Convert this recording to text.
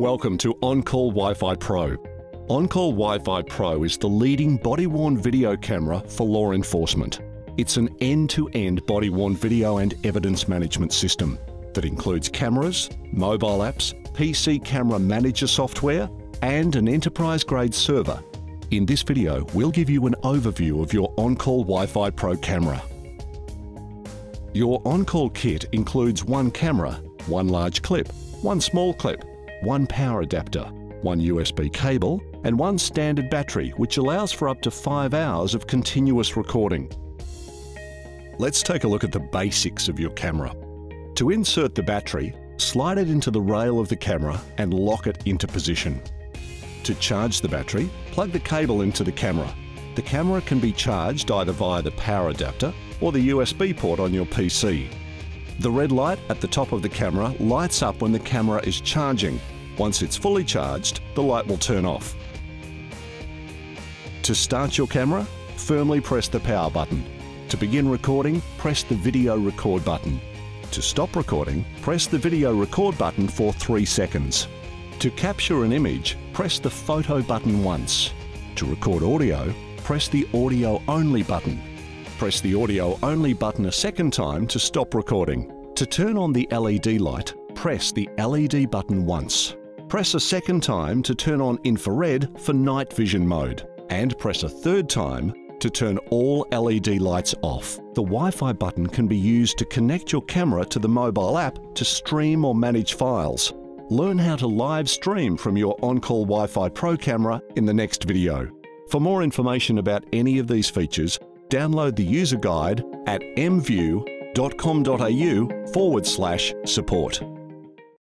Welcome to OnCall Wi-Fi Pro. OnCall Wi-Fi Pro is the leading body-worn video camera for law enforcement. It's an end-to-end body-worn video and evidence management system that includes cameras, mobile apps, PC camera manager software, and an enterprise-grade server. In this video, we'll give you an overview of your OnCall Wi-Fi Pro camera. Your OnCall kit includes one camera, one large clip, one small clip, one power adapter, one USB cable, and one standard battery, which allows for up to five hours of continuous recording. Let's take a look at the basics of your camera. To insert the battery, slide it into the rail of the camera and lock it into position. To charge the battery, plug the cable into the camera. The camera can be charged either via the power adapter or the USB port on your PC. The red light at the top of the camera lights up when the camera is charging. Once it's fully charged, the light will turn off. To start your camera, firmly press the power button. To begin recording, press the video record button. To stop recording, press the video record button for 3 seconds. To capture an image, press the photo button once. To record audio, press the audio only button. Press the audio only button a second time to stop recording. To turn on the LED light, press the LED button once. Press a second time to turn on infrared for night vision mode. And press a third time to turn all LED lights off. The Wi-Fi button can be used to connect your camera to the mobile app to stream or manage files. Learn how to live stream from your OnCall Wi-Fi Pro camera in the next video. For more information about any of these features, download the user guide at mview.com.au forward slash support.